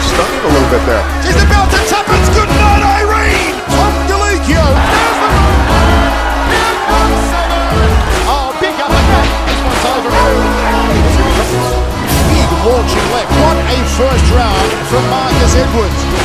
Stunning a little bit there. She's about to tap. It's good night, Irene. From Galicchio. There's the Oh, big uppercut. This one's over. Big launching left. What a first round from Marcus Edwards.